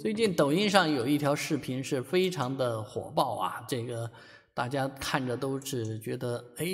最近抖音上有一条视频是非常的火爆啊，这个大家看着都是觉得，哎，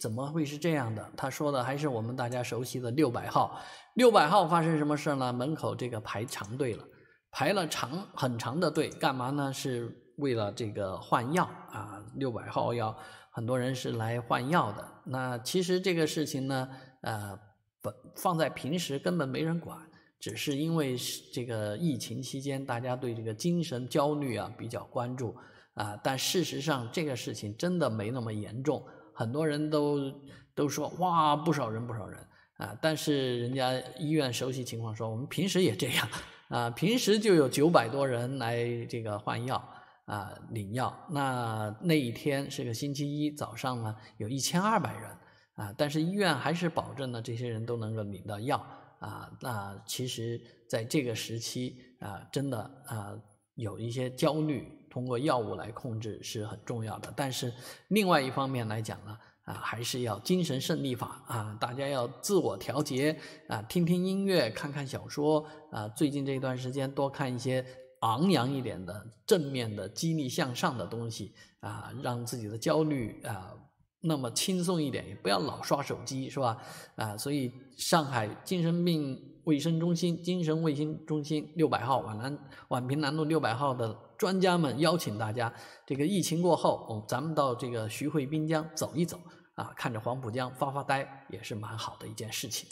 怎么会是这样的？他说的还是我们大家熟悉的六百号。六百号发生什么事呢？门口这个排长队了，排了长很长的队，干嘛呢？是为了这个换药啊。六百号要很多人是来换药的。那其实这个事情呢，呃，放放在平时根本没人管。只是因为这个疫情期间，大家对这个精神焦虑啊比较关注啊，但事实上这个事情真的没那么严重，很多人都都说哇不少人不少人啊，但是人家医院熟悉情况说，我们平时也这样啊，平时就有九百多人来这个换药啊领药，那那一天是个星期一早上呢，有一千二百人啊，但是医院还是保证了这些人都能够领到药。啊，那其实在这个时期啊，真的啊，有一些焦虑，通过药物来控制是很重要的。但是另外一方面来讲呢，啊，还是要精神胜利法啊，大家要自我调节啊，听听音乐，看看小说啊。最近这段时间多看一些昂扬一点的、正面的、激励向上的东西啊，让自己的焦虑啊。那么轻松一点，也不要老刷手机，是吧？啊，所以上海精神病卫生中心、精神卫星中心六百号皖南宛平南路六百号的专家们邀请大家，这个疫情过后，哦，咱们到这个徐汇滨江走一走，啊，看着黄浦江发发呆，也是蛮好的一件事情。